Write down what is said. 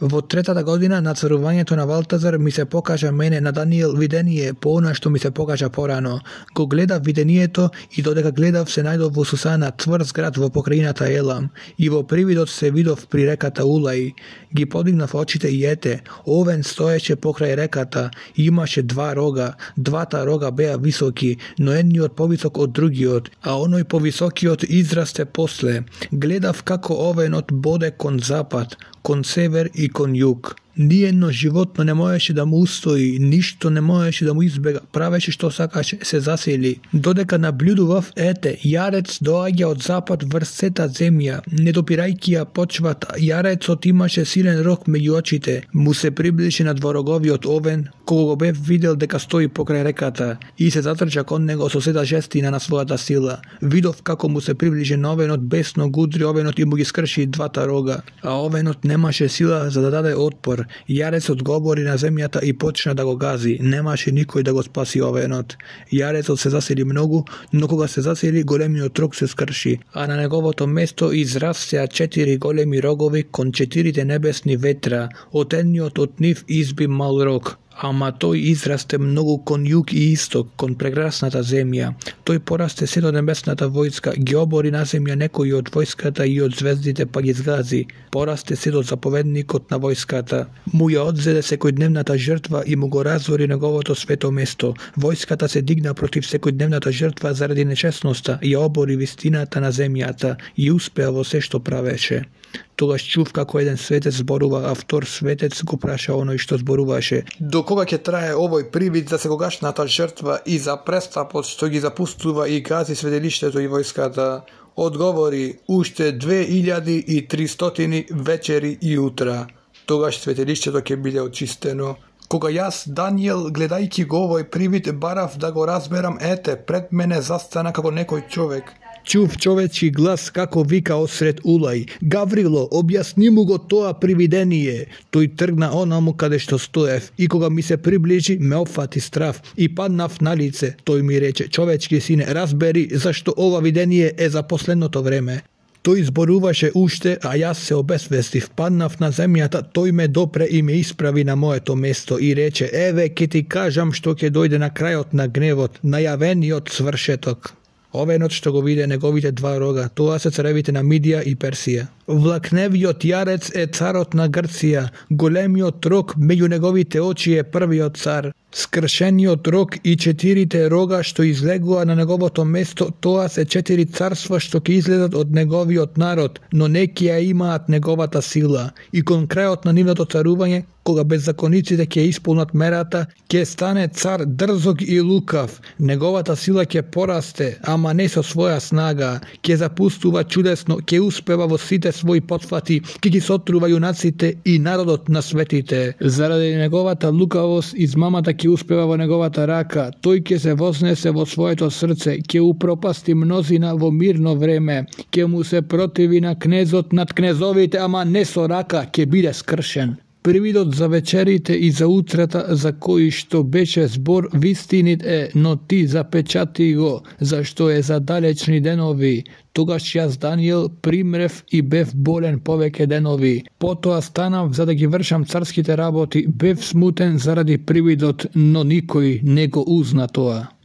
Во третата година на царувањето на Валтазар ми се покажа мене на Даниел видение по она што ми се покажа порано. Го гледав видението и додека гледав се најдов во Сусана тврд град во покраината Елам и во привидот се видов при реката Улај. Ги подигнав очите и ете, овен стоеше покрај реката и имаше два рога. Двата рога беа високи, но едниот повисок од другиот, а оној повисокиот израсте после. Гледав како овенот боде кон запад, кон север и кон југ. Ниедно животно не можеше да му устои, ништо не можеше да му избега, правеше што сакаше, се засели. Додека наблюдував, ете, јарец доаѓа од запад врз сета земја, не допирајќи ја почвата, јарецот имаше силен рок меѓу очите, му се приближи на двороговиот овен, кога го бев видел дека стои покрај реката, и се затрча кон него со сета жестина на својата сила. Видов како му се приближи на овенот бесно гудри овенот и му ги скрши двата рога, а овенот немаше сила за да даде отпор, Јарецот го обори на земјата и почна да го гази. Немаше никој да го спаси овенот. Јарецот се засели многу, но кога се засели, големиот рог се скрши, а на неговото место израстеа четири големи рогови кон четирите небесни ветра. Од едниот од нив изби мал рог ама тој израсте многу кон југ и исток, кон прекрасната земја. Тој порасте се до небесната војска, ги обори на земја некои од војската и од звездите па ги згази. Порасте се до заповедникот на војската. Му ја одзеде секојдневната жртва и му го разори неговото свето место. Војската се дигна против секојдневната жртва заради нечестноста и ја обори вистината на земјата и успеа во се што правеше. Тогаш чув како еден светец зборува, а втор светец го праша оној што зборуваше. До кога ќе трае овој привид за сегогашната жртва и за престапот што ги запустува и гази сведелиштето и војската? Одговори, уште 2300 вечери и утра. Тогаш светелиштето ќе биде очистено. Кога јас, Даниел, гледајќи го овој привид, барав да го разберам, ете, пред мене застана како некој човек – Чув човечки глас како вика осред улај. Гаврило, објасни му го тоа привидение. Тој тргна онаму каде што стоев и кога ми се приближи, ме опфати страв и паднав на лице. Тој ми рече, човечки сине, разбери зашто ова видение е за последното време. Тој зборуваше уште, а јас се обесвестив, паднав на земјата, тој ме допре и ме исправи на моето место и рече, еве, ке ти кажам што ќе дојде на крајот на гневот, најавениот свршеток. Овенот што го виде неговите два рога, тоа се царевите на Мидија и Персија. Влакневиот јарец е царот на Грција, големиот рок меѓу неговите очи е првиот цар. Скршениот рок и четирите рога што излегува на неговото место, тоа се четири царства што ќе излезат од неговиот народ, но не ќе ја имаат неговата сила. И кон крајот на нивното царување, кога беззакониците ќе исполнат мерата, ќе стане цар дрзок и лукав. Неговата сила ќе порасте, ама не со своја снага. Ќе запустува чудесно, ќе успева во сите свој потфати, ки ги сотрува јунаците и народот на светите. Заради неговата лукавост, измамата ќе успева во неговата рака. Тој ќе се вознесе во своето срце, ќе упропасти мнозина во мирно време, ќе му се противи на кнезот над кнезовите, ама не со рака, ќе биде скршен. Привидот за вечерите и за утрата за кои што беше збор вистинит е, но ти запечати го, зашто е за далечни денови. Тогаш јас Даниел примрев и бев болен повеќе денови. Потоа станав за да ги вршам царските работи, бев смутен заради привидот, но никој не го узна тоа.